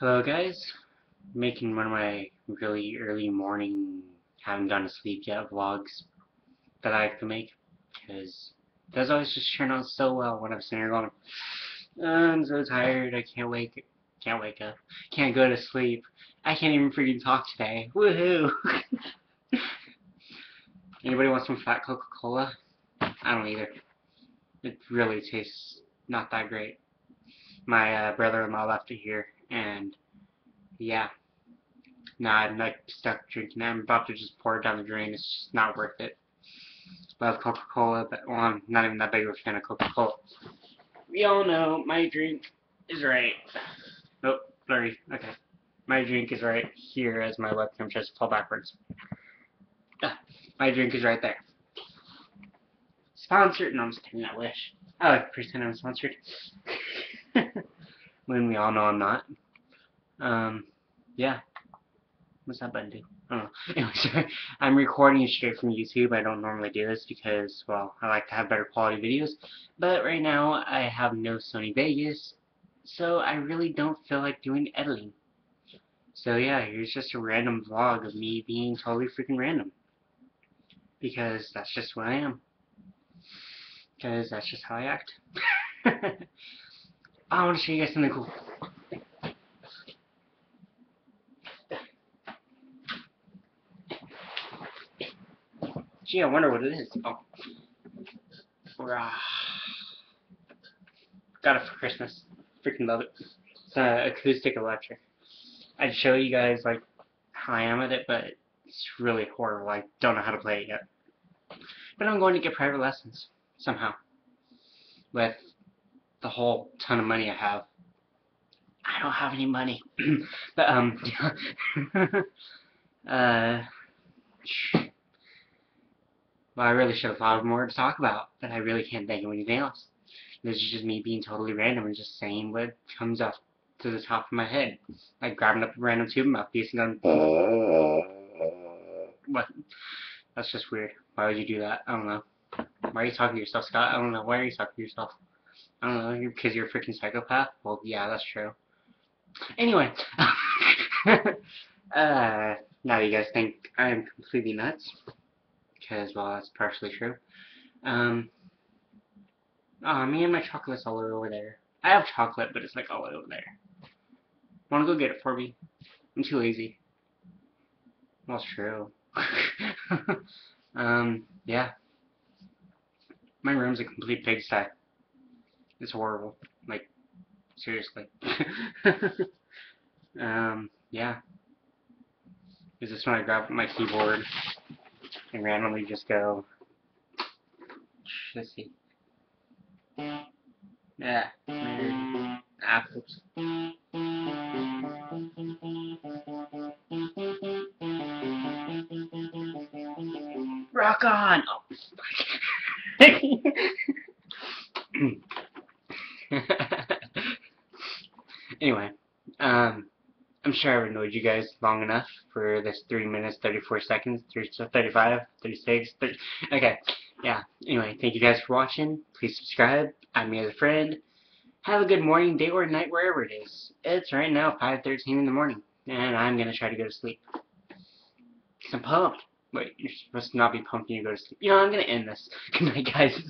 Hello guys, making one of my really early morning, haven't gone to sleep yet vlogs that I like to make, because those always just turn out so well when I'm sitting here going, ah, I'm so tired, I can't wake, can't wake up, can't go to sleep, I can't even freaking talk today, woohoo! Anybody want some fat Coca-Cola? I don't either. It really tastes not that great. My uh, brother-in-law left it here and yeah. Nah, I'm like stuck drinking I'm about to just pour it down the drain. It's just not worth it. Love Coca-Cola, but well, I'm not even that big of a fan of Coca-Cola. We all know my drink is right. Nope, blurry. Okay. My drink is right here as my webcam tries to fall backwards. Ah, my drink is right there. Sponsored? No, I'm just kidding. I wish. I like pretend I'm sponsored. when we all know I'm not. Um, yeah. What's that button do? Anyway, sorry. I'm recording straight from YouTube. I don't normally do this because, well, I like to have better quality videos. But right now, I have no Sony Vegas, so I really don't feel like doing editing. So yeah, here's just a random vlog of me being totally freaking random. Because that's just what I am. Because that's just how I act. I want to show you guys something cool. Gee, I wonder what it is. Oh. Rah. Uh, got it for Christmas. Freaking love it. It's an acoustic electric. I'd show you guys like how I am at it, but it's really horrible. I don't know how to play it yet. But I'm going to get private lessons somehow with the whole ton of money I have. I don't have any money. but, um, uh, well, I really should have thought of more to talk about, but I really can't think of anything else. This is just me being totally random and just saying what comes up to the top of my head. Like grabbing up a random tube mouthpiece and going, what? That's just weird. Why would you do that? I don't know. Why are you talking to yourself, Scott? I don't know. Why are you talking to yourself? I don't know, because you're a freaking psychopath? Well, yeah, that's true. Anyway, uh, now you guys think I'm completely nuts, because, well, that's partially true. Um, oh, me and my chocolate's all over there. I have chocolate, but it's like all over there. Wanna go get it for me? I'm too lazy. It's true. um, yeah. My room's a complete pigsty. It's horrible. Like, seriously. um, yeah. Is this when I grab my keyboard and randomly just go, let's see. Yeah, apples. Rock on! Oh. anyway, um, I'm sure I've annoyed you guys long enough for this 3 minutes, 34 seconds, 35, 36, 30, okay, yeah, anyway, thank you guys for watching, please subscribe, add me as a friend, have a good morning, day, or night, wherever it is. It's right now 5.13 in the morning, and I'm gonna try to go to sleep. Cause I'm pumped. Wait, you're supposed to not be pumped when you go to sleep. You know, I'm gonna end this. Good night, guys.